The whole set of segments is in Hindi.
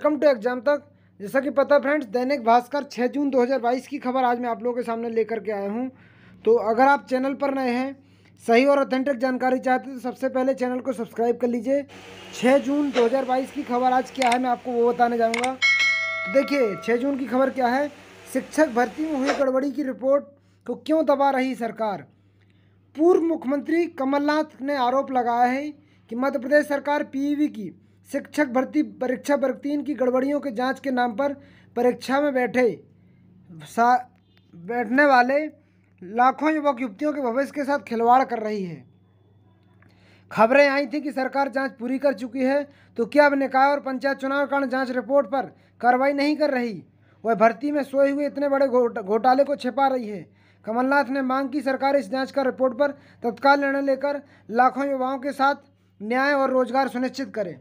वेलकम टू एग्ज़ाम तक। जैसा कि पता फ्रेंड्स दैनिक भास्कर 6 जून 2022 की खबर आज मैं आप लोगों के सामने लेकर के आया हूँ। तो अगर आप चैनल पर नए हैं, सही और ऑथेंटिक जानकारी चाहते हैं तो सबसे पहले चैनल को सब्सक्राइब कर लीजिए। 6 जून 2022 की खबर आज क्या है मैं आपको वो बताने जाऊँगा। देखिए छः जून की खबर क्या है? शिक्षक भर्ती में हुई गड़बड़ी की रिपोर्ट को क्यों दबा रही सरकार? पूर्व मुख्यमंत्री कमलनाथ ने आरोप लगाया है कि मध्य प्रदेश सरकार पीईवी की। शिक्षक भर्ती, परीक्षा वर्ग तीन की गड़बड़ियों के जाँच के नाम पर परीक्षा में बैठे, सा, बैठने वाले लाखों युवक युवतियों के भविष्य के साथ खिलवाड़ कर रही है। खबरें आई थी कि सरकार जाँच पूरी कर चुकी है तो क्या अब निकाय और पंचायत चुनाव कारण जाँच रिपोर्ट पर कार्रवाई नहीं कर रही? वह भर्ती में सोए हुए इतने बड़े घोटाले को छिपा रही है। कमलनाथ ने मांग की सरकार इस जाँच का रिपोर्ट पर तत्काल निर्णय लेकर लाखों युवाओं के साथ न्याय और रोज़गार सुनिश्चित करे।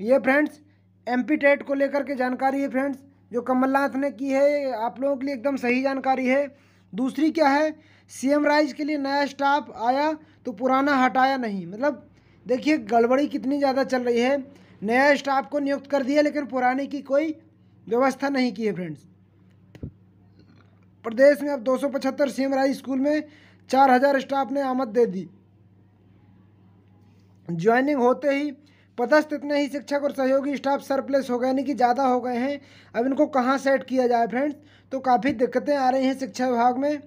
ये फ्रेंड्स एम पी टेट को लेकर के जानकारी है फ्रेंड्स जो कमलनाथ ने की है, आप लोगों के लिए एकदम सही जानकारी है। दूसरी क्या है सीएम राइज के लिए नया स्टाफ आया तो पुराना हटाया नहीं। मतलब देखिए, गड़बड़ी कितनी ज़्यादा चल रही है। नया स्टाफ को नियुक्त कर दिया, लेकिन पुराने की कोई व्यवस्था नहीं की है फ्रेंड्स प्रदेश में अब दो सौ पचहत्तर सीएम राइज स्कूल में चार हज़ार स्टाफ ने आमद दे दी। ज्वाइनिंग होते ही पदस्थ इतने ही शिक्षक और सहयोगी स्टाफ सरप्लस हो गए, यानी कि ज़्यादा हो गए हैं। अब इनको कहाँ सेट किया जाए फ्रेंड्स तो काफ़ी दिक्कतें आ रही हैं शिक्षा विभाग में।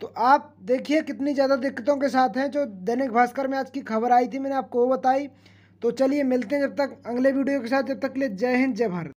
तो आप देखिए कितनी ज़्यादा दिक्कतों के साथ हैं, जो दैनिक भास्कर में आज की खबर आई थी, मैंने आपको वो बताई। तो चलिए मिलते हैं जब तक, अगले वीडियो के साथ, जब तक के लिए जय हिंद, जय भारत।